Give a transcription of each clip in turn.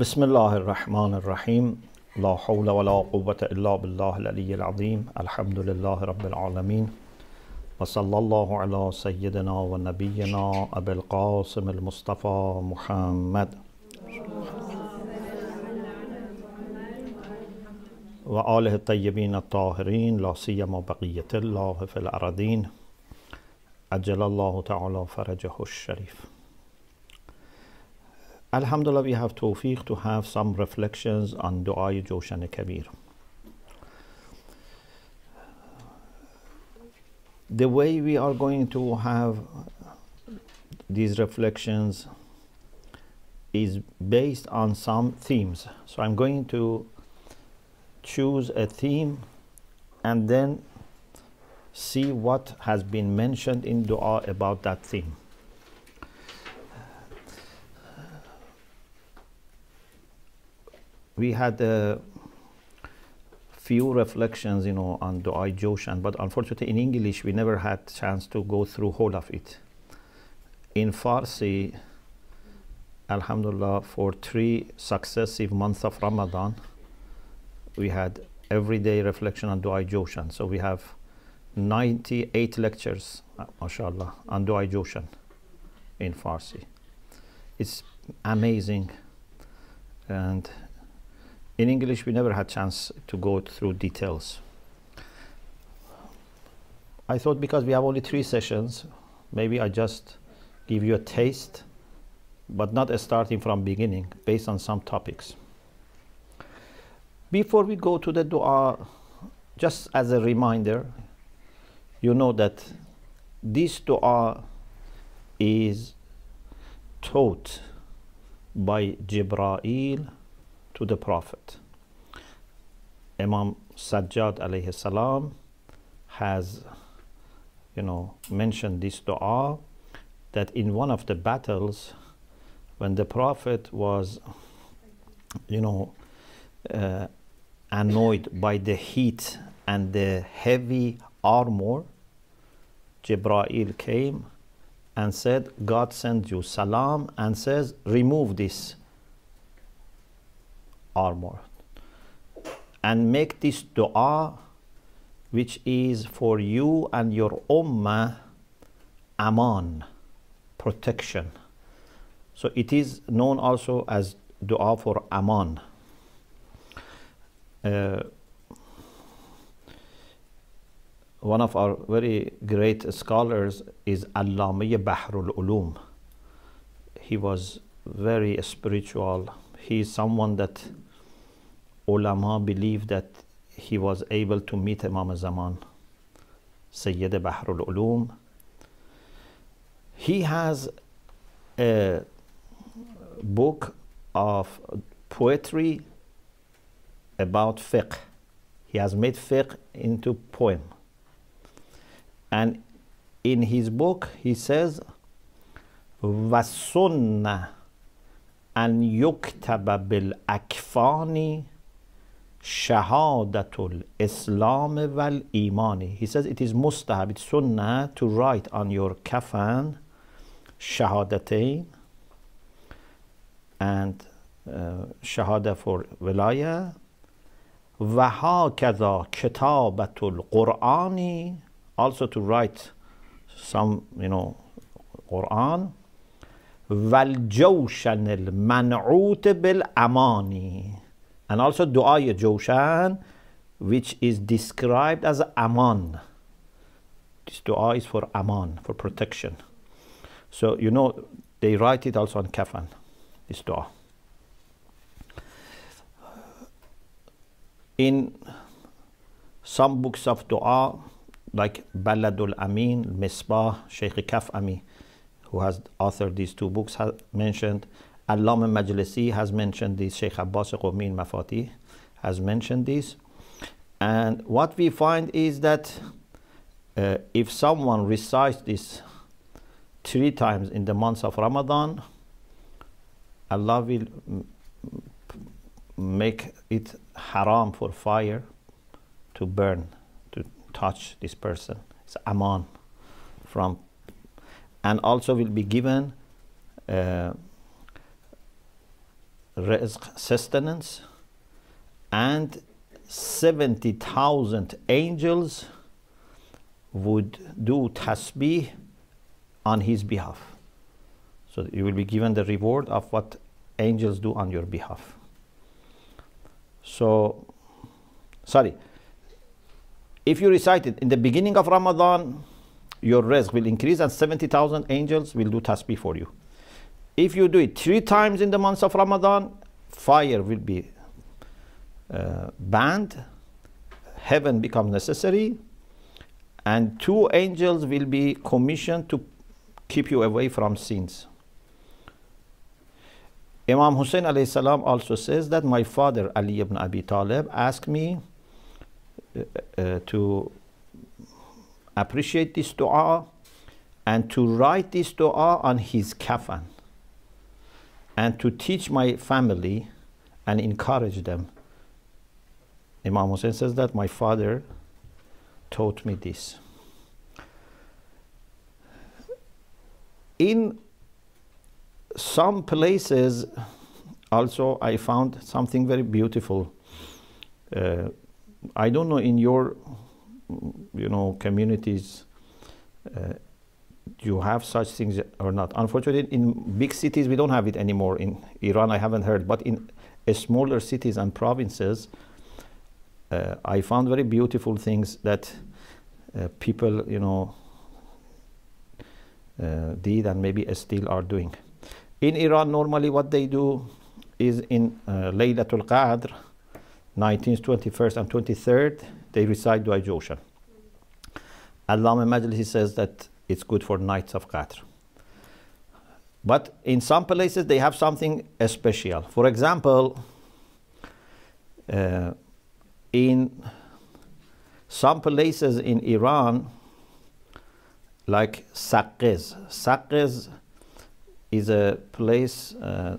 بسم الله الرحمن الرحيم لا حول ولا قوة إلا بالله العلي العظيم الحمد لله رب العالمين وصلى الله على سيدنا ونبينا أبي القاسم المصطفى محمد وآله الطيبين الطاهرين لا سيما بقية الله في الأرضين عجل الله تعالى فرجه الشريف Alhamdulillah, we have tawfiq to have some reflections on Dua Joshan Kabir. The way we are going to have these reflections is based on some themes. So I'm going to choose a theme and then see what has been mentioned in dua about that theme. We had a few reflections, you know, on Dua Joshan, but unfortunately in English we never had chance to go through whole of it. In Farsi, Alhamdulillah, for three successive months of Ramadan, we had everyday reflection on Dua Joshan. So we have 98 lectures, uh, mashallah, on Dua Joshan in Farsi. It's amazing. And in English, we never had chance to go through details. I thought because we have only three sessions, maybe I just give you a taste, but not a starting from beginning, based on some topics. Before we go to the dua, just as a reminder, you know that this dua is taught by Jibreel to the Prophet. Imam Sajjad alayhi salam has, you know, mentioned this dua that in one of the battles, when the Prophet was, you know, uh, annoyed by the heat and the heavy armor, Jibreel came and said, God sent you salam and says, remove this armor and make this dua which is for you and your ummah aman protection so it is known also as dua for aman uh, one of our very great scholars is Allamiyya Bahrul Ulum. He was very spiritual. He is someone that ulama believe that he was able to meet Imam Zaman, Sayyid Bahrul Ulum. He has a book of poetry about fiqh. He has made fiqh into poem. And in his book, he says, وَالسُنَّةِ أن يكتب بالأكفان شهادت الاسلام و ایمانی He says it is مستحب. It's sunnah to write on your kafan شهادتین. And uh, شهاده for ولایه و ها کذا کتابت القرآنی also to write some you know قرآن والجوشن المنعوت بالامانی and also du'a Joshan which is described as aman. This du'a is for aman for protection. So you know they write it also on kafan this du'a. In some books of du'a like Baladul Amin, Misbah, Sheikh Kaf'ami, who has authored these two books, has mentioned Allama Majlisi has mentioned this. Sheikh Abbas Qummi in Mafatih has mentioned this. And what we find is that uh, if someone recites this three times in the months of Ramadan, Allah will make it haram for fire to burn to touch this person. It's aman from, and also will be given uh, rizq sustenance and 70,000 angels would do tasbih on his behalf. So you will be given the reward of what angels do on your behalf. So, sorry, if you recite it in the beginning of Ramadan, your rizq will increase and 70,000 angels will do tasbih for you. If you do it three times in the months of Ramadan, fire will be uh, banned, heaven becomes necessary, and two angels will be commissioned to keep you away from sins. Imam Hussein alayhi salam also says that my father Ali ibn Abi Talib asked me uh, uh, to appreciate this dua and to write this dua on his kafan and to teach my family and encourage them. Imam Hussein says that my father taught me this. In some places, also, I found something very beautiful. Uh, I don't know in your, you know, communities, uh, you have such things or not. Unfortunately, in big cities, we don't have it anymore. In Iran, I haven't heard, but in smaller cities and provinces, uh, I found very beautiful things that uh, people, you know, uh, did and maybe still are doing. In Iran, normally what they do is in uh, Laylatul Qadr, 19th, 21st, and 23rd, they recite Dua Joshan. Allama Majlisi says that it's good for nights of Qadr. But in some places, they have something special. For example, uh, in some places in Iran, like Saqqez. Saqqez is a place uh,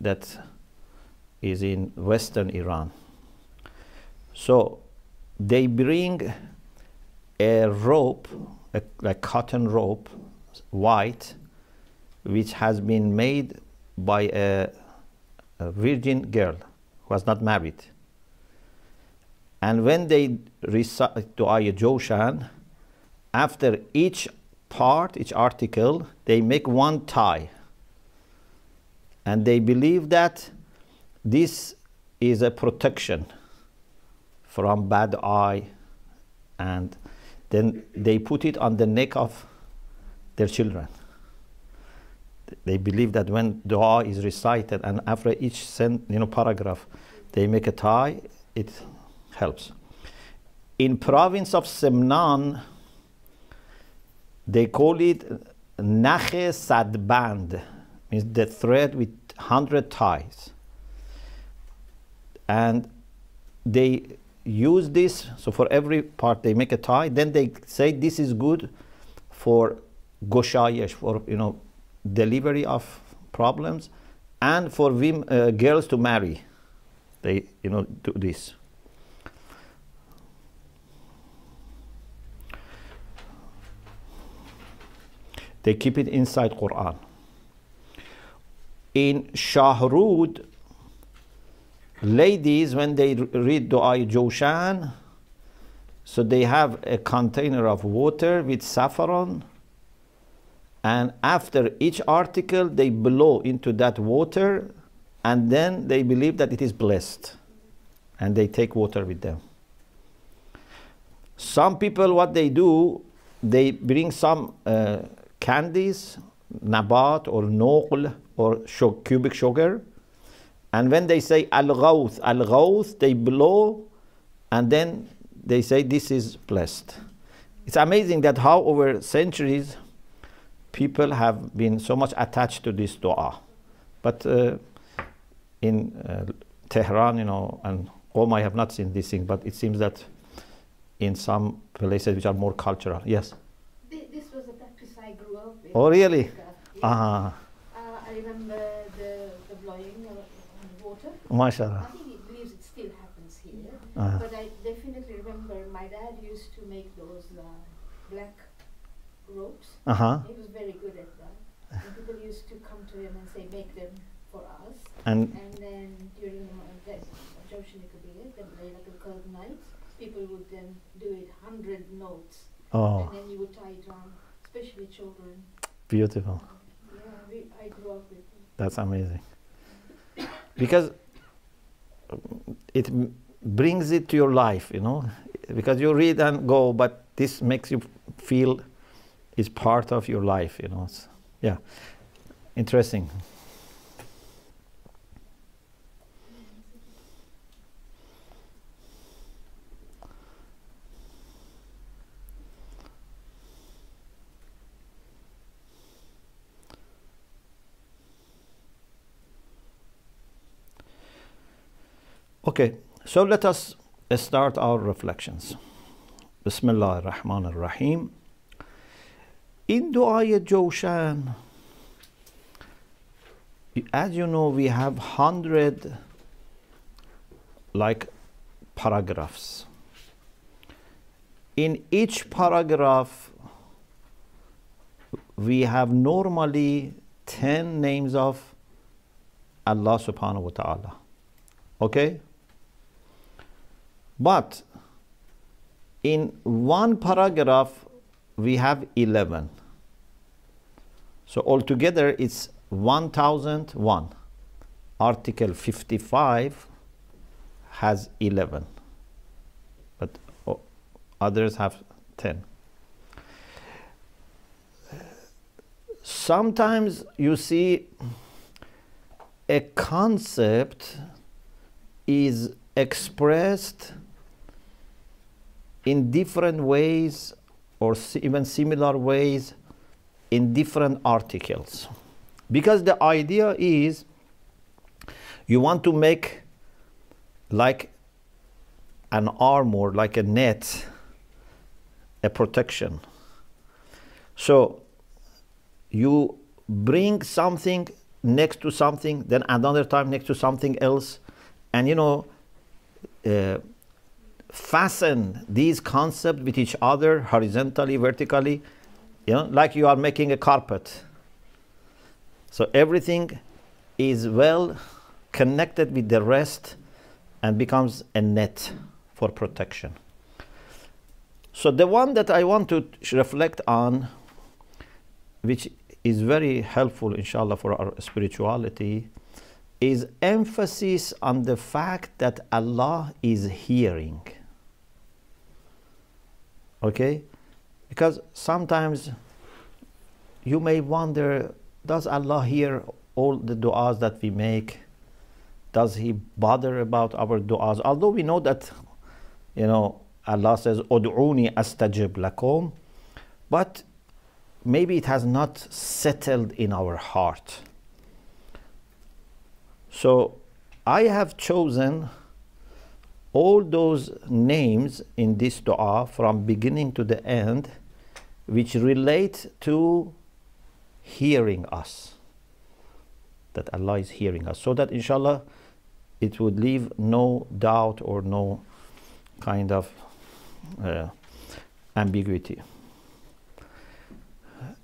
that is in western Iran. So they bring a rope, a, a cotton rope, white, which has been made by a, a virgin girl who was not married. And when they recite Dua Joshan, after each part, each article, they make one tie. And they believe that this is a protection from bad eye. And then they put it on the neck of their children. They believe that when dua is recited and after each sent, you know, paragraph, they make a tie, it helps. In province of Semnan, they call it Nache Sadband, means the thread with hundred ties. And they use this, so for every part they make a tie, then they say this is good for goshayesh, for you know, delivery of problems, and for women, uh, girls to marry. They you know do this. They keep it inside Quran. In Shahrud, ladies, when they read Dua Joshan, so they have a container of water with saffron, and after each article, they blow into that water, and then they believe that it is blessed, and they take water with them. Some people, what they do, they bring some uh, candies, nabat or noql or cubic sugar. And when they say al-ghawth, al-ghawth, they blow and then they say this is blessed. It's amazing that how over centuries people have been so much attached to this dua. But uh, in uh, Tehran, you know, and Qom, I have not seen this thing, but it seems that in some places which are more cultural. Yes? This was a practice I grew up with. Oh, really? Uh-huh. Uh, I remember the, the blowing on water. MashaAllah. I think he believes it still happens here. Uh-huh. But I definitely remember my dad used to make those uh, black ropes. Uh-huh. He was very good at that. And people used to come to him and say, make them for us. And And then during the Jawshani Kabir, the Laylatul Qadr night, people would then do it 100 notes. oh, And then you would tie it on, especially children. beautiful. Yeah, we, I grew up with it. That's amazing. Because it brings it to your life, you know, because you read and go, but this makes you feel it's part of your life, you know. It's, yeah, interesting. Okay, so let us start our reflections. Bismillah ar-Rahman ar-Rahim. In Du'a Joshan, as you know, we have hundred like paragraphs. In each paragraph, we have normally 10 names of Allah subhanahu wa ta'ala. Okay? But in one paragraph, we have 11. So altogether, it's 1001. Article 55 has 11, but others have 10. Sometimes you see a concept is expressed in different ways or even similar ways in different articles. Because the idea is you want to make like an armor like a net a protection. So you bring something next to something then another time next to something else and you know uh, fasten these concepts with each other horizontally vertically you know like you are making a carpet. So everything is well connected with the rest and becomes a net for protection. So the one that i want to reflect on which is very helpful inshallah for our spirituality is emphasis on the fact that allah is hearing okay? Because sometimes you may wonder does allah hear all the du'as that we make? Does he bother about our du'as? Although we know that you know allah says ud'uni astajib lakum but maybe it has not settled in our heart. So i have chosen all those names in this dua from beginning to the end which relate to hearing us that allah is hearing us. So that inshallah it would leave no doubt or no kind of uh, ambiguity.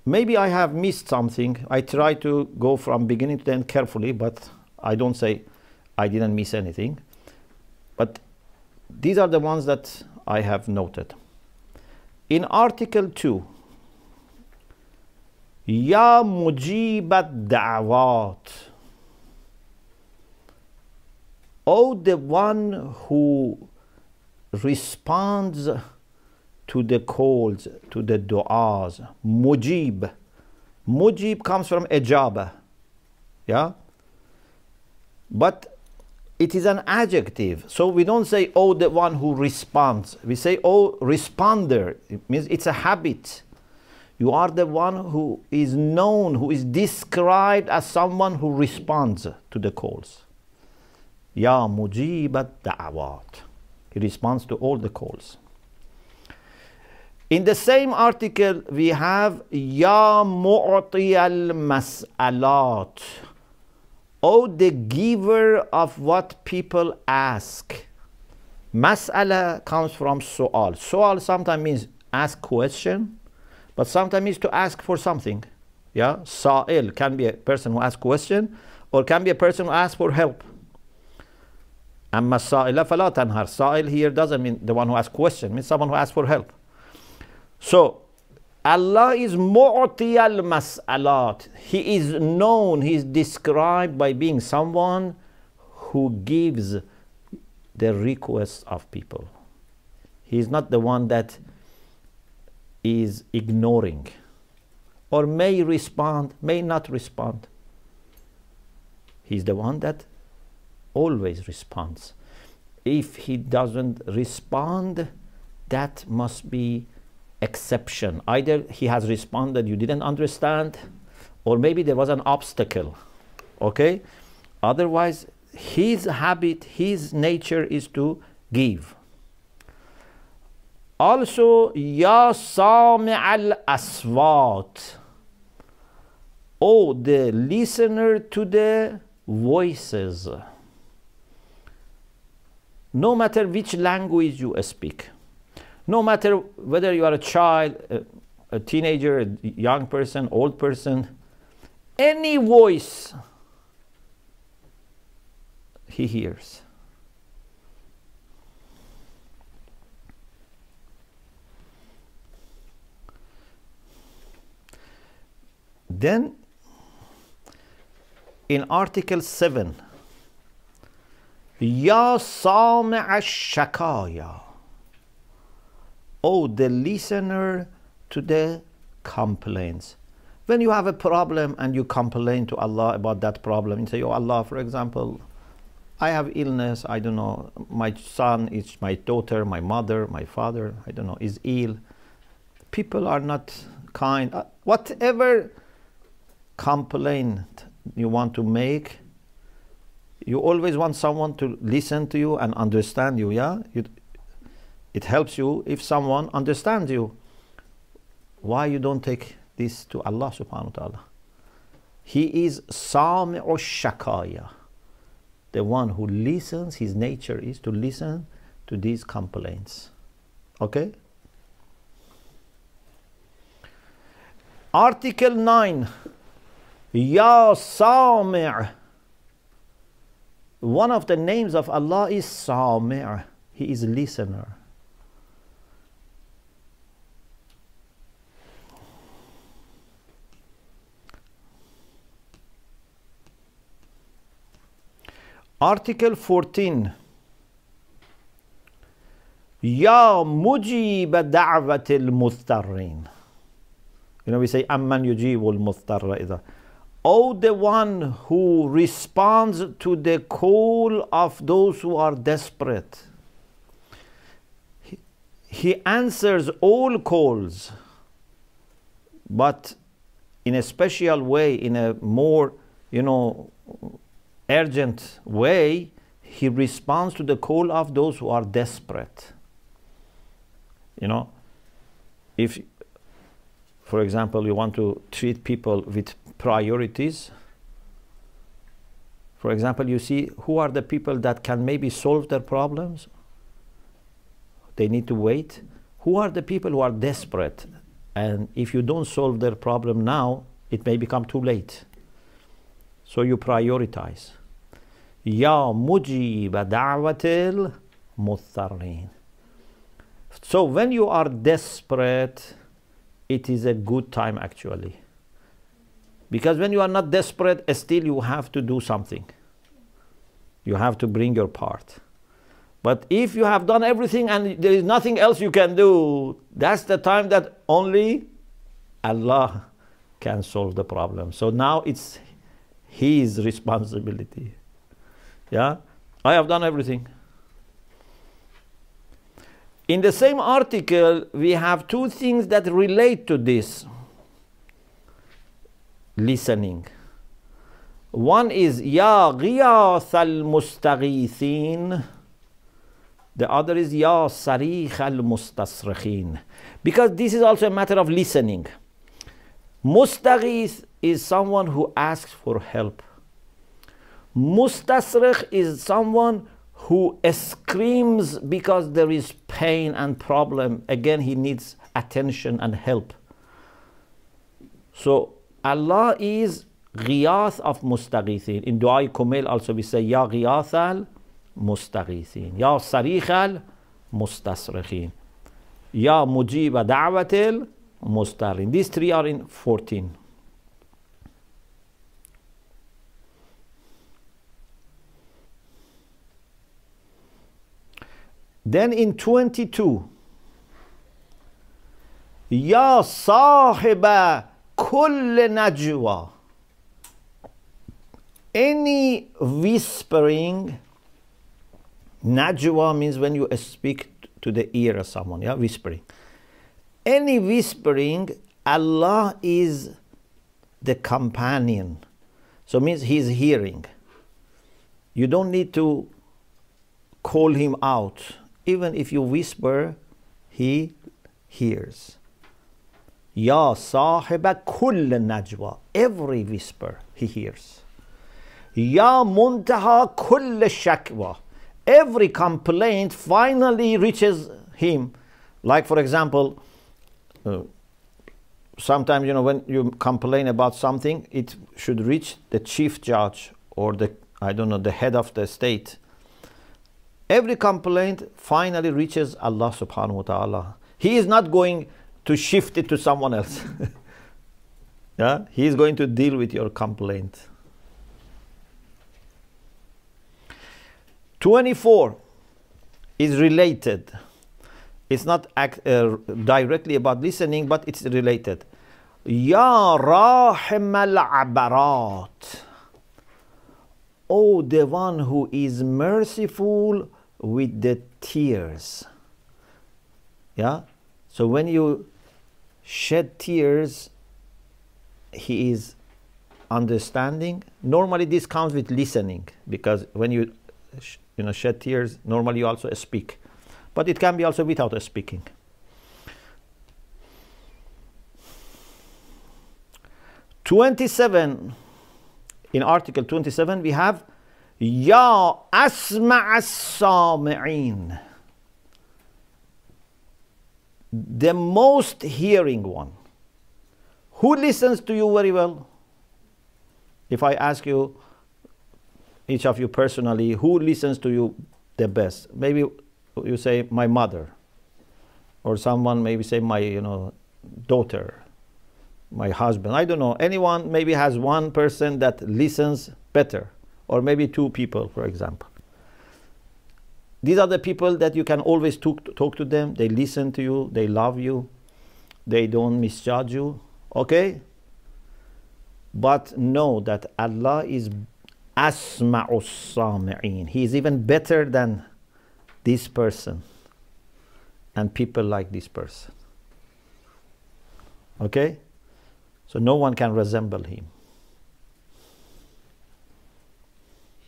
Maybe i have missed something. I try to go from beginning to end carefully but i don't say i didn't miss anything. But these are the ones that I have noted. In Article 2, Ya Mujibat Da'wat, O the one who responds to the calls, to the du'as, Mujib. Mujib comes from ijaba, yeah? But it is an adjective. So we don't say, oh, the one who responds. We say, oh, responder. It means it's a habit. You are the one who is known, who is described as someone who responds to the calls. Ya mujibat da'awat. He responds to all the calls. In the same article, we have Ya mu'ti al mas'alat. O the giver of what people ask. Mas'ala comes from su'al. Su'al sometimes means ask question, but sometimes means to ask for something. Yeah, sa'il can be a person who asks question, or can be a person who asks for help. Amma sa'ila fala tanhar. Sa'il here doesn't mean the one who asks question, means someone who asks for help. So, Allah is mu'ti al mas'alat. He is known, he is described by being someone who gives the requests of people. He is not the one that is ignoring or may respond, may not respond. He's the one that always responds. If he doesn't respond, that must be exception. Either he has responded, you didn't understand, or maybe there was an obstacle. Okay? Otherwise, his habit, his nature is to give. Also, Ya Sami al Aswat. Oh, the listener to the voices. No matter which language you speak, no matter whether you are a child, a, a teenager, a young person, old person, any voice he hears. Then in Article 7, Ya Sami' shakaya Oh, the listener to the complaints. When you have a problem and you complain to Allah about that problem, and say, Oh Allah, for example, I have illness, I don't know, my son is my daughter, my mother, my father, I don't know, is ill. People are not kind. Uh, whatever complaint you want to make, you always want someone to listen to you and understand you, yeah? You, it helps you if someone understands you. Why you don't take this to Allah subhanahu wa ta'ala? He is Sami'u Shakaya the one who listens, his nature is to listen to these complaints. Okay? Article 9 Ya Sami' One of the names of Allah is Sami' He is listener. Article 14 Ya mujib da'wat al-mustarrin. You know, we say, Amman yujibu al-mustarra idha. Oh, the one who responds to the call of those who are desperate. He answers all calls, but in a special way, in a more, you know, urgent way, he responds to the call of those who are desperate. You know, if, for example, you want to treat people with priorities, for example, you see who are the people that can maybe solve their problems, they need to wait. Who are the people who are desperate? And if you don't solve their problem now, it may become too late. So you prioritize. Ya mujib da'watil mutharrin. So when you are desperate, it is a good time actually. Because when you are not desperate, still you have to do something. You have to bring your part. But if you have done everything and there is nothing else you can do, that's the time that only Allah can solve the problem. So now it's His responsibility. Yeah, I have done everything. In the same article, we have two things that relate to this listening. One is Ya Ghiyath al Mustaghithin. The other is Ya Sarikh al Mustasrikhin. Because this is also a matter of listening. Mustaghith is someone who asks for help. Mustasrikh is someone who screams because there is pain and problem. Again, he needs attention and help. So Allah is Ghiyath of Mustaghithin. In Dua Kumail also we say Ya Ghiyath al Mustaghithin. Ya Sarikh al Mustasrikhin. Ya Mujib Mujiba Da'watil Mustarin. These three are in 14. Then in 22, Ya sahiba kull najwa. Any whispering, najwa means when you speak to the ear of someone, yeah, whispering. Any whispering, Allah is the companion. So means He's hearing. You don't need to call Him out. Even if you whisper, He hears. Ya sahiba kull najwa. Every whisper He hears. Ya muntaha kull shakwa. Every complaint finally reaches Him. Like, for example, uh, sometimes you know when you complain about something it should reach the chief judge or the i don't know the head of the state. Every complaint finally reaches allah subhanahu wa ta'ala. He is not going to shift it to someone else. Yeah? He is going to deal with your complaint. 24 is related it's not act, uh, directly about listening, but it's related. Ya Rahim al Abarat. Oh, the one who is merciful with the tears. Yeah? So when you shed tears, he is understanding. Normally, this comes with listening because when you, you know, shed tears, normally you also speak but it can be also without a speaking. Twenty-seven. In Article twenty-seven, we have Ya asma as-sami'in. The most hearing one. Who listens to you very well? If I ask you, each of you personally, who listens to you the best? Maybe you say my mother or someone maybe say my you know daughter my husband. I don't know. Anyone maybe has one person that listens better or maybe two people for example. These are the people that you can always talk, talk to them. They listen to you. They love you. They don't misjudge you. Okay? But know that allah is asma'us sami'in he is even better than this person and people like this person. Okay? So no one can resemble him.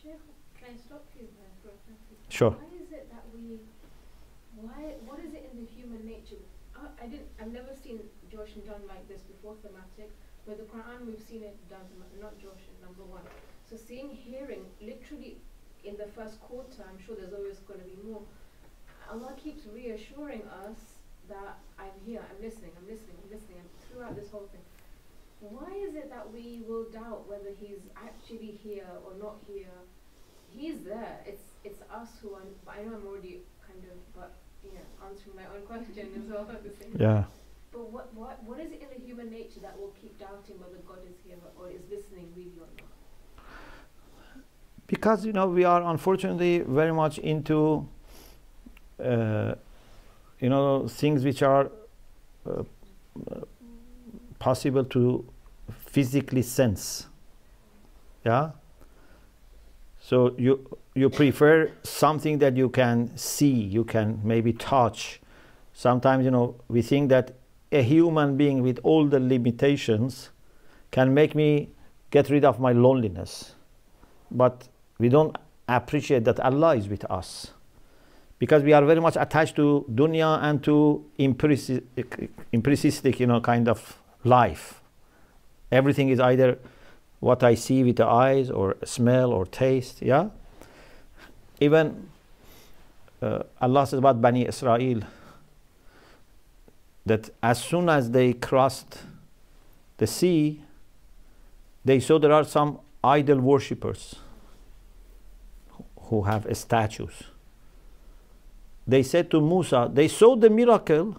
can I stop you there for a? Sure. Why is it that we, why, what is it in the human nature? I, I didn't, I've never seen Joshin done like this before thematic. With the Quran, we've seen it done, not Joshin, number one. So seeing, hearing, literally in the first quarter, I'm sure there's always going to be more. Allah keeps reassuring us that I'm here, I'm listening, I'm listening, I'm listening, and throughout this whole thing. Why is it that we will doubt whether He's actually here or not here? He's there. It's it's us who are. I know I'm already kind of, but yeah, answering my own question as well at the same. Yeah. But what what what is it in the human nature that will keep doubting whether God is here or is listening really or not? Because you know we are unfortunately very much into uh, you know things which are uh, possible to physically sense. Yeah? So you you prefer something that you can see you can maybe touch. Sometimes you know we think that a human being with all the limitations can make me get rid of my loneliness. But we don't appreciate that allah is with us because we are very much attached to dunya and to empiricistic, you know, kind of life. Everything is either what I see with the eyes or smell or taste, yeah? Even uh, Allah says about Bani Israel that as soon as they crossed the sea, they saw there are some idol worshippers who have statues. They said to Musa, they saw the miracle,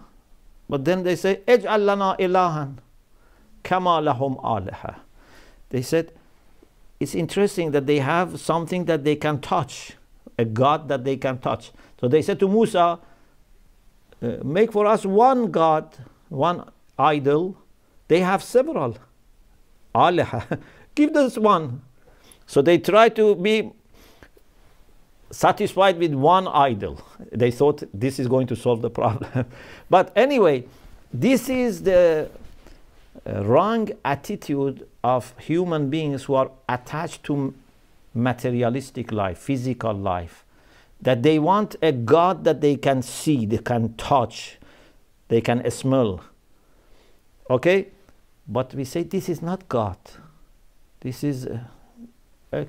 but then they say, Ej'al ilahan kama lahum. They said, it's interesting that they have something that they can touch, a God that they can touch. So they said to Musa, uh, make for us one God, one idol. They have several. Alaha. Give us one. So they try to be satisfied with one idol. They thought this is going to solve the problem. but anyway, this is the uh, wrong attitude of human beings who are attached to materialistic life, physical life. That they want a God that they can see, they can touch, they can smell. Okay? But we say this is not God. This is a, a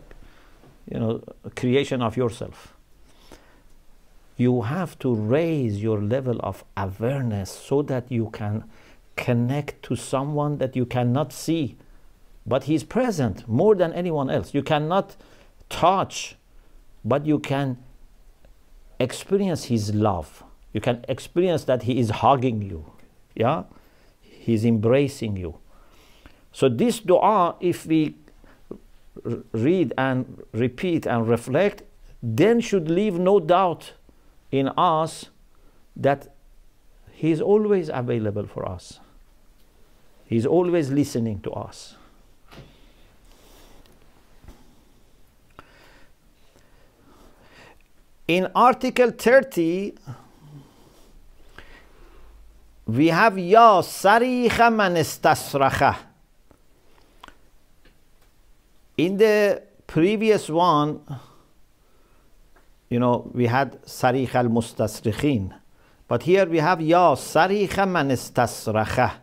you know, creation of yourself. You have to raise your level of awareness so that you can connect to someone that you cannot see, but he's present more than anyone else. You cannot touch, but you can experience his love. You can experience that he is hugging you. Yeah? He's embracing you. So this dua, if we read and repeat and reflect, then should leave no doubt in us that He is always available for us. He is always listening to us. In Article 30, we have Ya Sarikha Man Istasrakha. In the previous one, you know, we had Sarikh al Mustasrikhin. But here we have Ya Sarikha Man Istasrakha,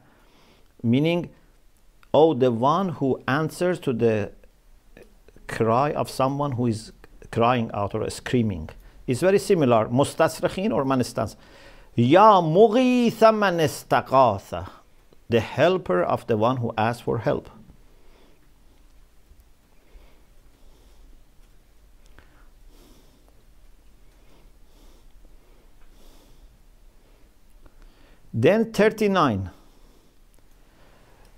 meaning, oh, the one who answers to the cry of someone who is crying out or screaming. It's very similar, Mustasrikhin or Manistas. Ya Mughitha Man the helper of the one who asks for help. Then 39.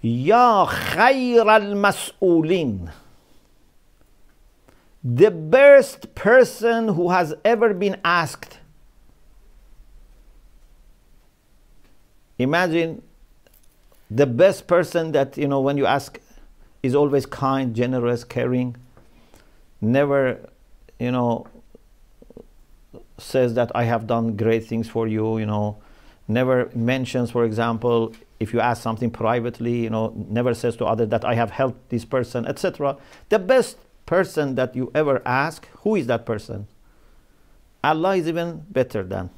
Ya khayr al mas'ulin. The best person who has ever been asked. Imagine the best person that, you know, when you ask, is always kind, generous, caring, never, you know, says that I have done great things for you, you know, never mentions, for example, if you ask something privately, you know, never says to others that I have helped this person, etc. The best person that you ever ask, who is that person? Allah is even better than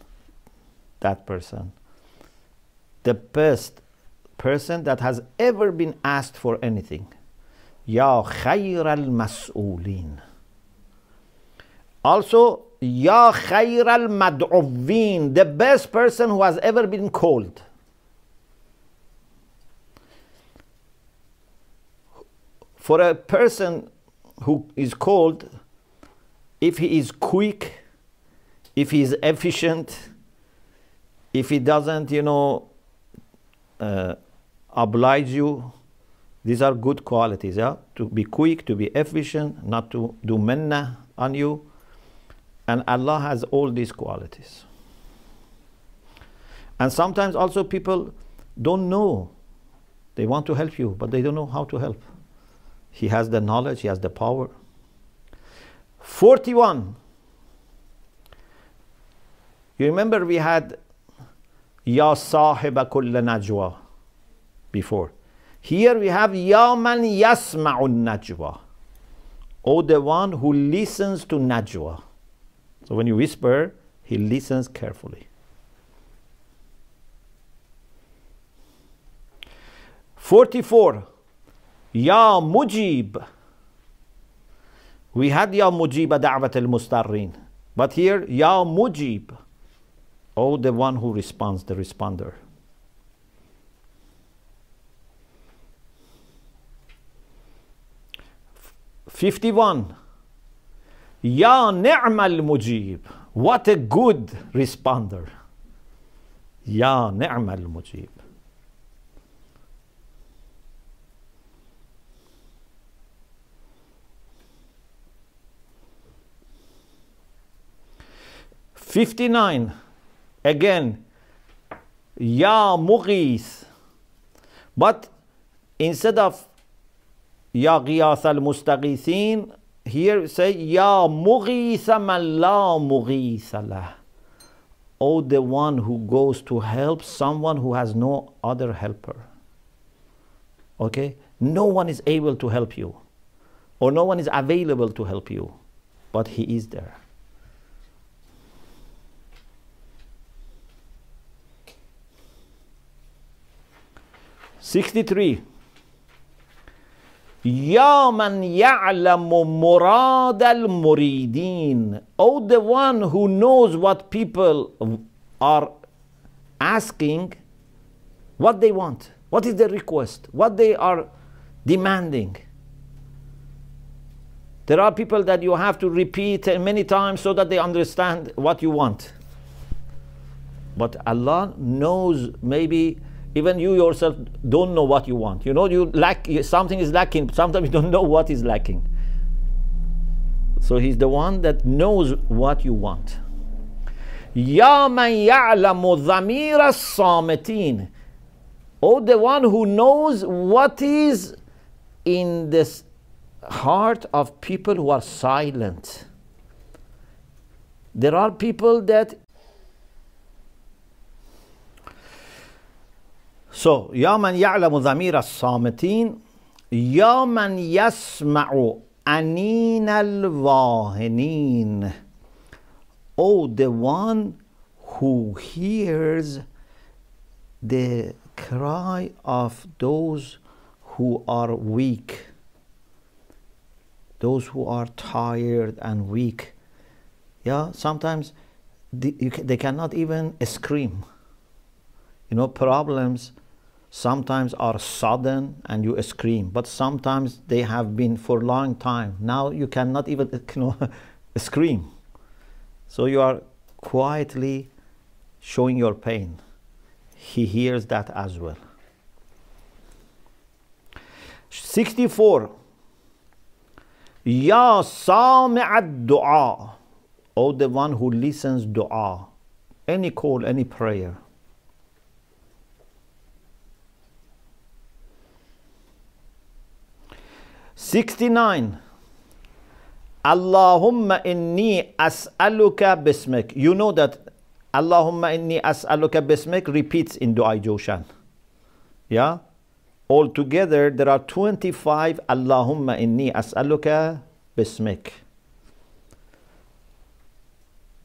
that person. The best person that has ever been asked for anything. Ya khayr al mas'ulin. Also, Ya khayr al mad'uwin, the best person who has ever been called. For a person who is called, if he is quick, if he is efficient, if he doesn't, you know, uh, oblige you, these are good qualities, yeah? To be quick, to be efficient, not to do minna on you and Allah has all these qualities. And sometimes also people don't know. They want to help you, but they don't know how to help. He has the knowledge, he has the power. 41. You remember we had Ya Sahiba Kulla Najwa before. Here we have Ya Man Yasma'un Najwa. O the one who listens to Najwa. So when you whisper, he listens carefully. Forty-four. Ya Mujib. We had Ya Mujiba Da'wat al Mustarrin. But here, Ya Mujib. Oh, the one who responds, the responder. 51 Ya ni'mal mujib. What a good responder. Ya ni'mal mujib. Fifty-nine. Again, Ya Mughis. But instead of Ya Ghiyath al Mustagithin, here say Ya Mughitha man la Mughitha Oh, the one who goes to help someone who has no other helper. Okay? No one is able to help you, or no one is available to help you, but He is there. Sixty-three. Ya man ya'lamu murad al muridin. Oh, the one who knows what people are asking, what they want, what is their request, what they are demanding. There are people that you have to repeat many times so that they understand what you want. But Allah knows maybe even you yourself don't know what you want. You know you lack something is lacking. Sometimes you don't know what is lacking. So he's the one that knows what you want. Ya man ya'lamu dhamira samitin Oh, the one who knows what is in this heart of people who are silent. There are people that So, yaman man ya'lamu al as-samitin yasma'u anin al-wahinin Oh, the one who hears the cry of those who are weak, those who are tired and weak. Yeah, sometimes they, they cannot even scream. You know, problems sometimes are sudden and you scream but sometimes they have been for a long time. Now you cannot even you know scream. So you are quietly showing your pain. He hears that as well. 64 Ya Sami'ad Dua. Oh the one who listens dua. Any call any prayer 69 Allahumma inni as'aluka bismik. You know that Allahumma inni as'aluka bismik repeats in Dua Jawshan. Yeah? Altogether, there are 25 Allahumma inni as'aluka bismik.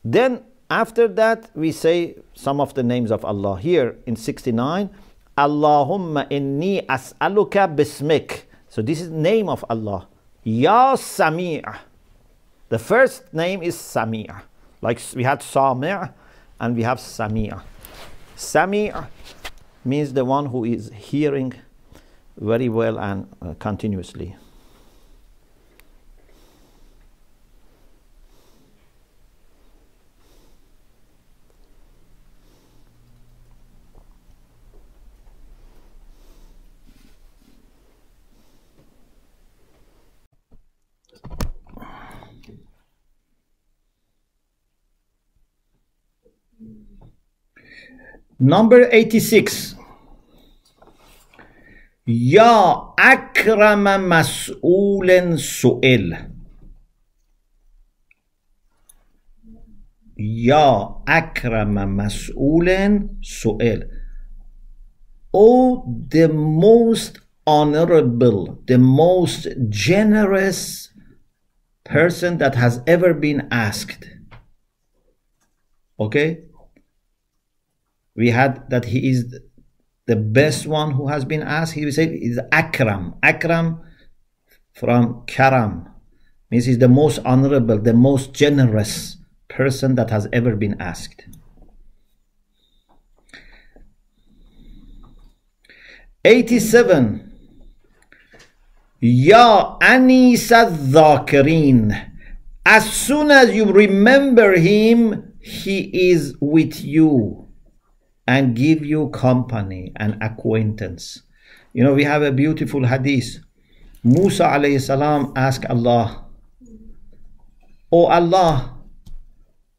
Then, after that, we say some of the names of Allah. Here in 69, Allahumma inni as'aluka bismik. So this is name of Allah. Ya Sami' The first name is Sami' Like we had Sami' and we have Sami' Sami' means the one who is hearing very well and uh, continuously. Number 86. Ya akrama mas'ulen su'il. Ya akrama mas'ulen su'il. Oh, the most honorable, the most generous person that has ever been asked. Okay? We had that he is the best one who has been asked. He said is Akram. Akram from Karam means he's the most honorable, the most generous person that has ever been asked. Eighty-seven. Ya Anis al As soon as you remember him, he is with you and give you company and acquaintance. You know, we have a beautiful hadith. Musa alayhi salam asked Allah, Oh Allah,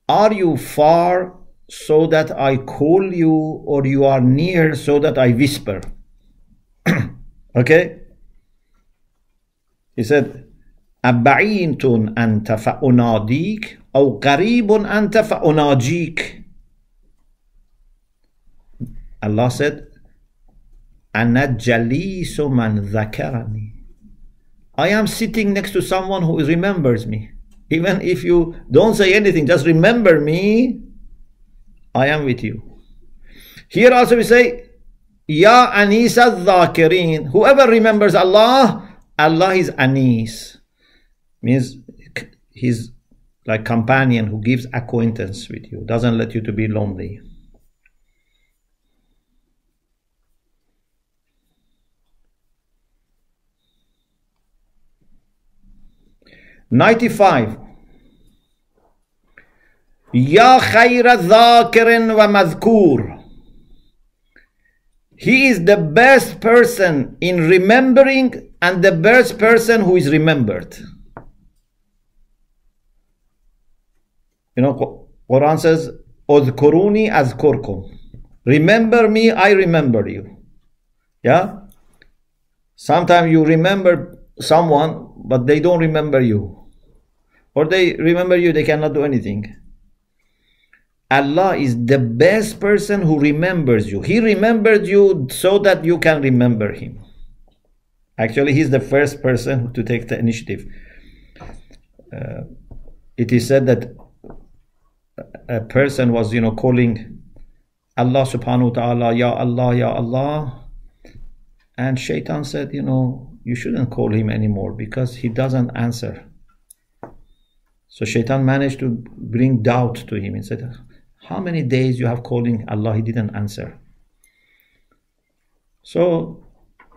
are you far so that I call you, or you are near so that I whisper? okay? He said, أبعينت أنت فأناديك أو قريب أنت فأناجيك Allah said, Ana man. I am sitting next to someone who remembers me. Even if you don't say anything, just remember me, I am with you. Here also we say, Ya Anisa Dhakirin. Whoever remembers Allah, Allah is Anis. Means he's like companion who gives acquaintance with you, doesn't let you to be lonely. 95 Ya khayra dhakirin wa madhkur He is the best person in remembering and the best person who is remembered. You know, Quran says, Udhkuruni azkurkum. Remember me, I remember you. Yeah? Sometimes you remember someone, but they don't remember you or they remember you, they cannot do anything. Allah is the best person who remembers you. He remembered you so that you can remember Him. Actually, He's the first person to take the initiative. Uh, it is said that a person was, you know, calling Allah subhanahu wa ta'ala, Ya Allah, Ya Allah. And Shaitan said, you know, you shouldn't call him anymore because he doesn't answer. So Shaitan managed to bring doubt to him and said, How many days you have calling Allah? He didn't answer. So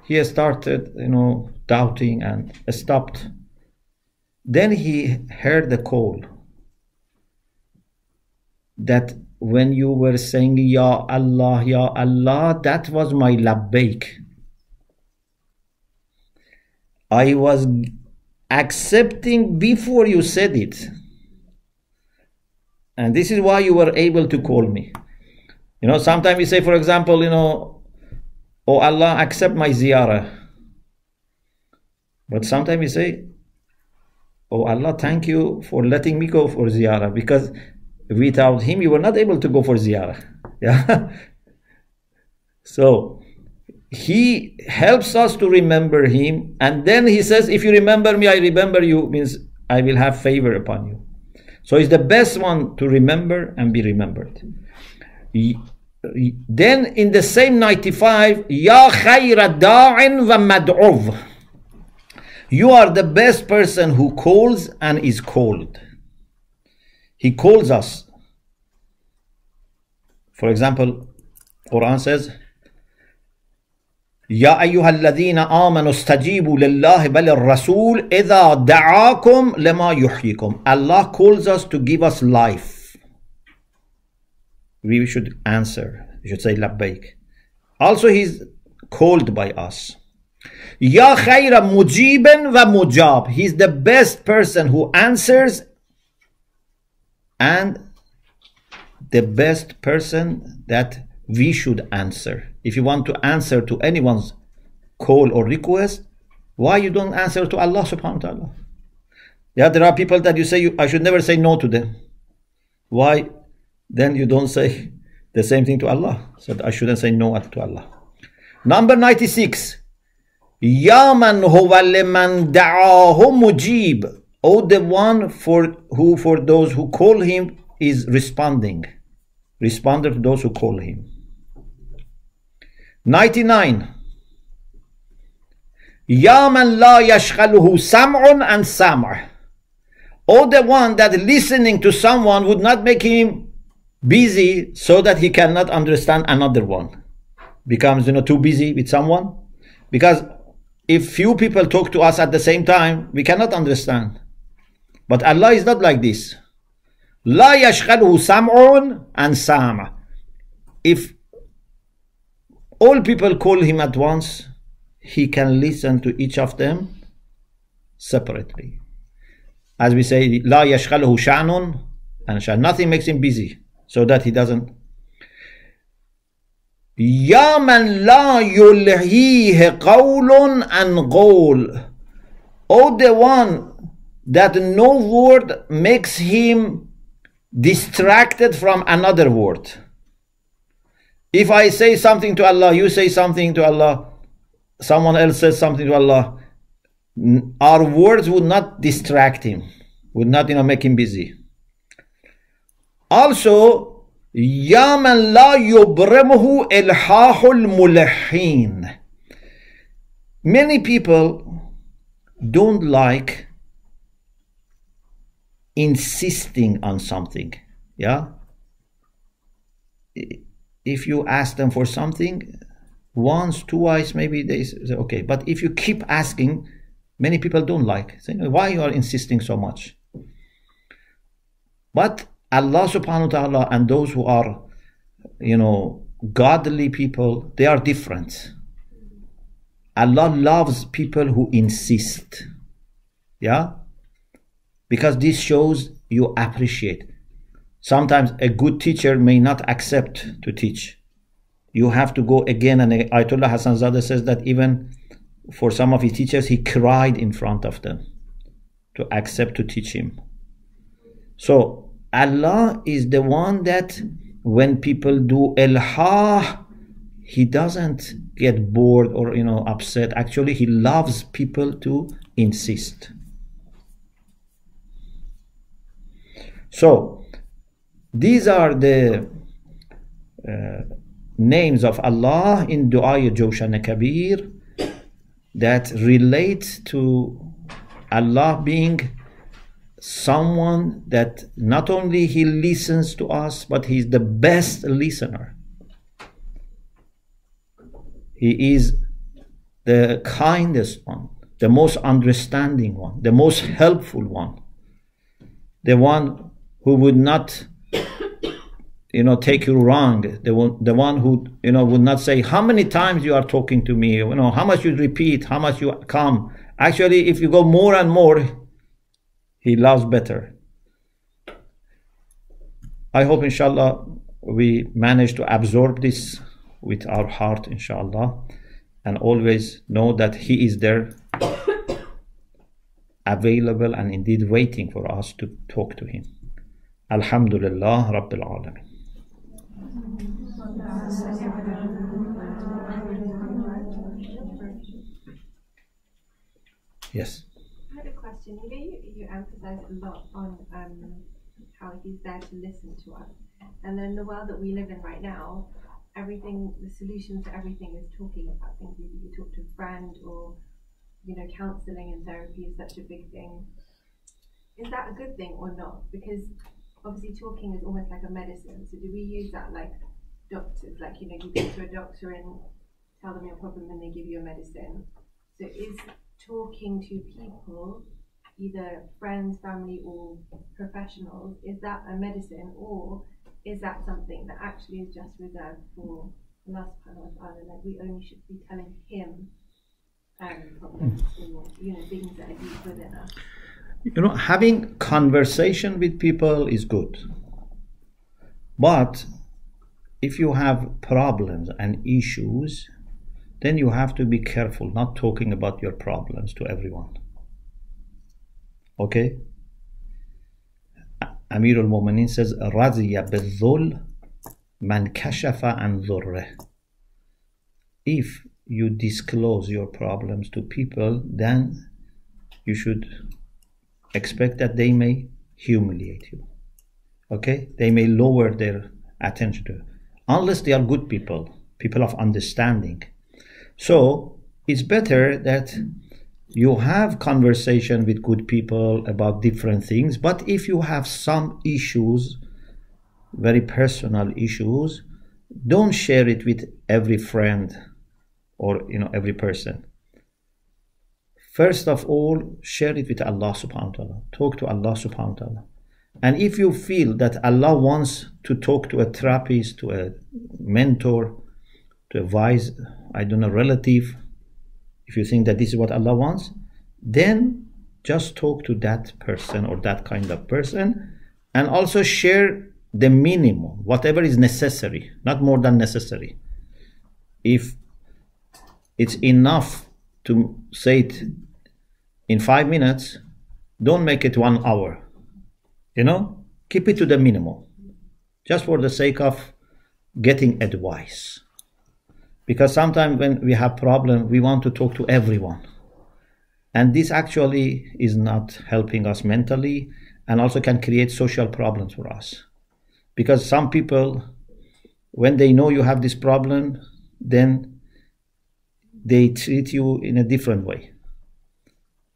he started, you know, doubting and stopped. Then he heard the call that when you were saying Ya Allah, Ya Allah, that was my labbaik. I was accepting before you said it. And this is why you were able to call me. You know, sometimes we say, for example, you know, Oh Allah, accept my ziyarah. But sometimes we say, Oh Allah, thank you for letting me go for ziyarah because without him you were not able to go for ziyarah. Yeah. so he helps us to remember him and then he says if you remember me i remember you means i will have favor upon you. So he's the best one to remember and be remembered. Then in the same 95 ya wa you are the best person who calls and is called. He calls us. For example quran says يا أيها الذين آمنوا استجيبوا لله بل الرسول إذا دعاكم لما يحييكم Allah calls us to give us life we should answer we should say لبيك also he's called by us يا خير مجيب ومجاب he's the best person who answers and the best person that we should answer. If you want to answer to anyone's call or request, why you don't answer to Allah subhanahu wa ta'ala? Yeah, there are people that you say you, I should never say no to them. Why? Then you don't say the same thing to Allah. So I shouldn't say no to Allah. Number 96. Ya man huwa liman da'ahu mujib. Oh, the one for who for those who call him is responding. Responded to those who call him. 99. Ya man la yashghaluhu sam'un and samar, Or the one that listening to someone would not make him busy so that he cannot understand another one. Becomes, you know, too busy with someone. Because if few people talk to us at the same time, we cannot understand. But Allah is not like this. La yashghaluhu sam'un and sam'a. If all people call him at once, he can listen to each of them separately. As we say, لا يشغله شأن and شأن. Nothing makes him busy so that he doesn't. يا من لا يلهيه قول عن قول. Oh, the one that no word makes him distracted from another word. If I say something to Allah, you say something to Allah, someone else says something to Allah, our words would not distract him, would not you know make him busy. Also, يا من لا يبرمه إلحاح الملحين. Many people don't like insisting on something. Yeah? If you ask them for something, once, twice, maybe they say, okay. But if you keep asking, many people don't like. Say, why you are insisting so much? But Allah subhanahu wa ta'ala and those who are, you know, godly people, they are different. Allah loves people who insist. Yeah? Because this shows you appreciate. Sometimes a good teacher may not accept to teach. You have to go again and Ayatollah Hassan Zadeh says that even for some of his teachers, he cried in front of them to accept to teach him. So Allah is the one that when people do ilha, he doesn't get bored or you know upset. Actually, he loves people to insist. So these are the uh, names of Allah in Dua Jawshan Kabir that relate to Allah being someone that not only he listens to us but he's the best listener. He is the kindest one the most understanding one the most helpful one the one who would not you know take you wrong the one the one who you know would not say how many times you are talking to me you know how much you repeat how much you come actually if you go more and more he loves better. I hope, inshallah, we manage to absorb this with our heart, inshallah, and always know that He is there, available, and indeed waiting for us to talk to Him. Alhamdulillah Rabbil Alameen. Yes I had a question. You know, you, you emphasize a lot on um, how he's there to listen to us. And then the world that we live in right now, everything, the solution to everything is talking about things. You, you talk to a friend or, you know, counseling and therapy is such a big thing. Is that a good thing or not? Because obviously talking is almost like a medicine. So do we use that like doctors, like, you know, you go to a doctor and tell them your problem and they give you a medicine. So is talking to people either friends, family, or professionals, is that a medicine or is that something that actually is just reserved for Allah subhanahu wa ta'ala? Like we only should be telling him um, problems or you know things that are deep within us You know, having conversation with people is good. But if you have problems and issues, then you have to be careful not talking about your problems to everyone. Okay? Amir al-Mu'minin says, رَضِيَ بِالظُّلْ مَنْ كَشَفَ عَنْ ذُرِّهِ If you disclose your problems to people, then you should expect that they may humiliate you. Okay? They may lower their attention to Unless they are good people, people of understanding. So, it's better that you have conversation with good people about different things but if you have some issues very personal issues don't share it with every friend or you know every person first of all, share it with Allah subhanahu wa ta'ala. Talk to Allah subhanahu wa ta'ala. And if you feel that Allah wants to talk to a therapist, to a mentor, to a wise, I don't know, relative, if you think that this is what Allah wants, then just talk to that person or that kind of person and also share the minimum, whatever is necessary, not more than necessary. If it's enough to say it in five minutes, don't make it one hour. You know, keep it to the minimum, just for the sake of getting advice. Because sometimes when we have problem, we want to talk to everyone, and this actually is not helping us mentally, and also can create social problems for us. Because some people, when they know you have this problem, then they treat you in a different way.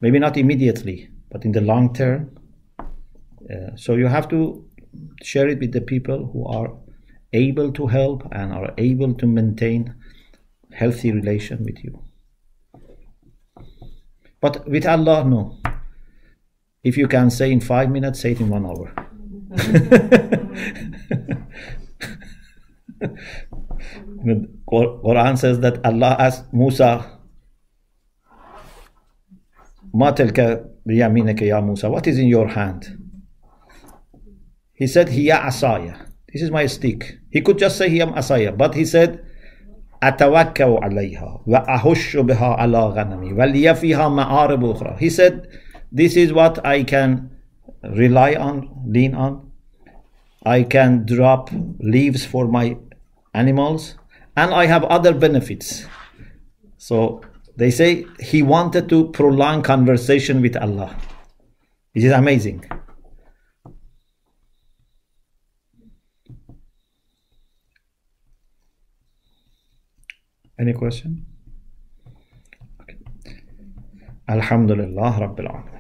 Maybe not immediately, but in the long term, uh, so you have to share it with the people who are able to help and are able to maintain healthy relation with you. But with Allah, no. If you can say in five minutes, say it in one hour. Quran says that Allah asked Musa, ما تلك بيمينك يا موسى What is in your hand? He said, Hiya asaya. This is my stick. He could just say Hiya asaya, but he said, أتوكأ عليها وأهش بها على غنمي ولي فيها مآرب أخرى. He said, This is what I can rely on, lean on. I can drop leaves for my animals, and I have other benefits. So they say he wanted to prolong conversation with Allah. It is amazing. Any question? Okay. Alhamdulillah Rabbil Alamin.